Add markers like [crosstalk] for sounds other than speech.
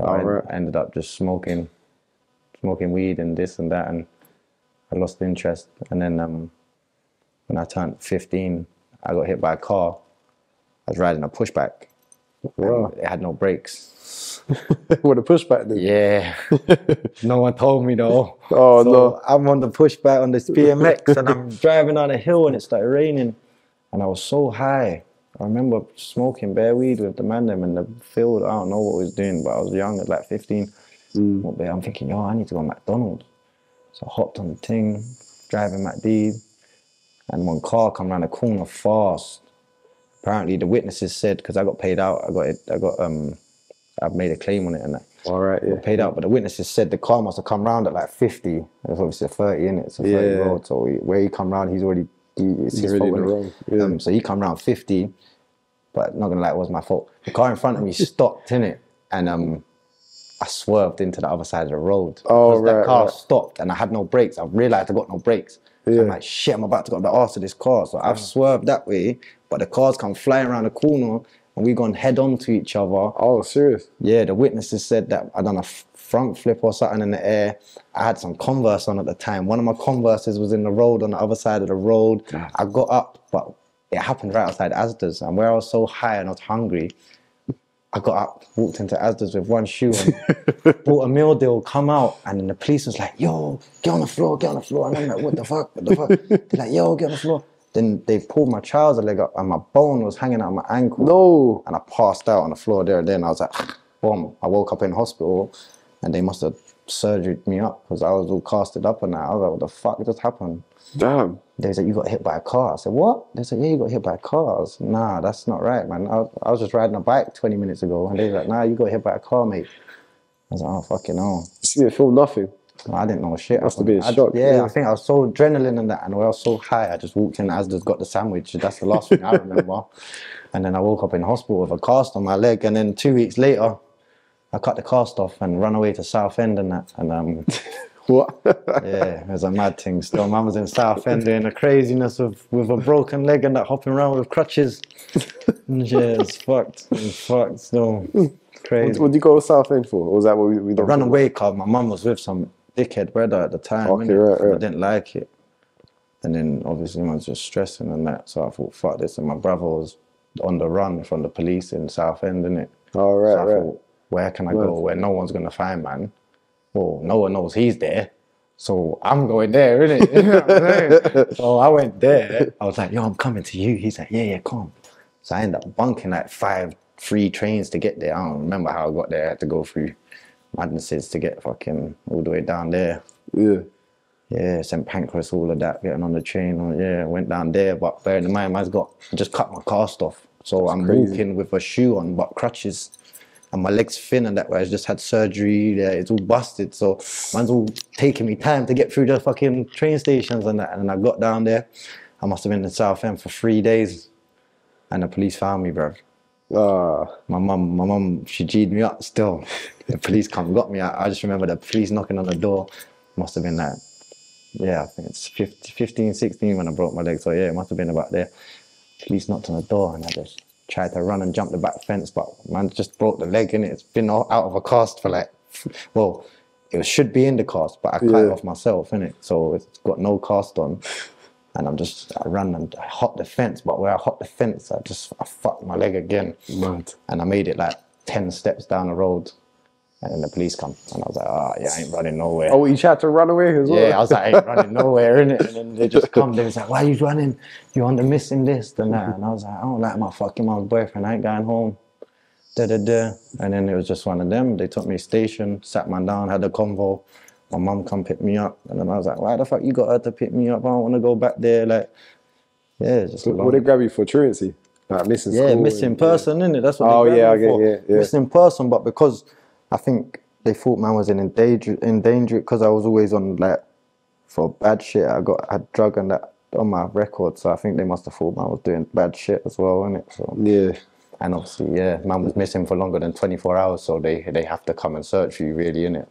I, right. I ended up just smoking, smoking weed and this and that, and I lost interest. And then um, when I turned 15, I got hit by a car. I was riding a pushback. Wow. It had no brakes. [laughs] With a pushback then. Yeah. [laughs] no one told me though. Oh, So no. I'm on the pushback on this [laughs] BMX and I'm driving on a hill and it started raining. And I was so high. I remember smoking bare weed with the man them in the field. I don't know what I was doing, but I was young at like 15. Smoked bare. I'm thinking, yo, I need to go to McDonald's. So I hopped on the thing, driving McD, and one car come around the corner fast. Apparently the witnesses said, because I got paid out, I got it, I got um I've made a claim on it and that All right, yeah. paid out, but the witnesses said the car must have come round at like 50. There's obviously a 30 in it. It's a 30 Yeah. road. So where he come round, he's already, he, it's his already fault. in the innit? wrong, yeah. Um, so he come around 50, but not gonna lie, it was my fault. The car in front of me [laughs] stopped in it, and um, I swerved into the other side of the road. Oh, 'Cause that car right. stopped, and I had no brakes. I realized I got no brakes. Yeah. I'm like, shit, I'm about to go the arse of this car. So I've swerved that way, but the cars come flying around the corner, and we gone head on to each other. Oh, serious? Yeah, the witnesses said that I done a front flip or something in the air. I had some Converse on at the time. One of my Converses was in the road on the other side of the road. I got up, but it happened right outside Asda's. And where I was so high and I was hungry, I got up, walked into Asda's with one shoe on, [laughs] bought a meal deal, come out, and then the police was like, yo, get on the floor, get on the floor. And I'm like, what the fuck? What the fuck? [laughs] They're like, yo, get on the floor. Then they pulled my trouser leg up and my bone was hanging out of my ankle No. and I passed out on the floor there. And then I was like, ah, boom. I woke up in hospital, and they must have surgered me up because I was all casted up and that. I was like, what the fuck just happened? Damn. They said you got hit by a car. I said what? They said yeah, you got hit by a car. I was, nah, that's not right, man. I was, I was just riding a bike 20 minutes ago, and they were like, nah, you got hit by a car, mate. I was like, oh fucking no. You didn't feel nothing. I didn't know shit. Must have been I- shock, Yeah, yeah. I think I was so adrenaline and that, and I was so high. I just walked in, Asda's got the sandwich. That's the last thing I remember. [laughs] And then I woke up in hospital with a cast on my leg. And then two weeks later, I cut the cast off and run away to Southend and that. And um, [laughs] What? yeah, it was a mad thing. Still, mum was in Southend doing the craziness of with a broken leg and that, hopping around with crutches. yeah, it's [laughs] fucked. It's fucked. Still crazy. what did you go to Southend for? Or was that what we, we done? Run away card. My mum was with some dickhead brother at the time. Okay, innit? right, I didn't like it. And then obviously I was just stressing and that. So I thought, fuck this. And my brother was on the run from the police in Southend, innit? Oh, right, so I right. thought, where can I go where no one's gonna find man? Well, no one knows he's there. So I'm going there, innit? [laughs] You know what I'm saying? so I went there. I was like, yo, I'm coming to you. He's like, yeah, yeah, come. So I ended up bunking like five free trains to get there. I don't remember how I got there. I had to go through madnesses to get fucking all the way down there. Yeah. Yeah, St. Pancras, all of that, getting on the train. Yeah, went down there. But bearing in mind, man's got just cut my cast off. So I'm crazy. walking with a shoe on, but crutches. And my legs thin and that way. I just had surgery. Yeah, it's all busted. So man's all taking me time to get through the fucking train stations and that. And I got down there. I must have been in Southend for three days. And the police found me, bro. Ah, My mum, my mum, she G'd me up still. [laughs] The police come got me. I, I just remember the police knocking on the door. Must have been like, yeah, I think it's 50, 15, 16 when I broke my leg. So yeah, it must have been about there. Police knocked on the door and I just tried to run and jump the back fence, but man just broke the leg in it. It's been all out of a cast for like, [laughs] well, it should be in the cast, but I cut it off myself, innit? So it's got no cast on. And I'm just, I ran and I hopped the fence, but where I hopped the fence, I just, I fucked my leg again mad. and I made it like 10 steps down the road. And then the police come. And I was like, oh, yeah, I ain't running nowhere. Oh, you tried to run away as well? yeah, I was like, I ain't running [laughs] nowhere, innit? And then they just come, they was like, why are you running? You on the missing list and that. Mm-hmm. And I was like, I don't like my fucking mom's boyfriend. I ain't going home. Da, da, da. And then it was just one of them. They took me station, sat man down, had a convo. My mum come pick me up. And then I was like, why the fuck you got her to pick me up? I don't want to go back there. Like, yeah, just Would they grab you for truancy? Like missing yeah, missing and- person, innit? That's what Oh, yeah, grabbed I for. get- yeah, yeah. Missing person, but because I think they thought man was in danger, in danger, because I was always on like for bad shit. I got had drug and that on my record, so I think they must have thought man was doing bad shit as well, innit? So Yeah. and obviously, yeah, man was missing for longer than twenty four hours, so they they have to come and search for you, really, innit?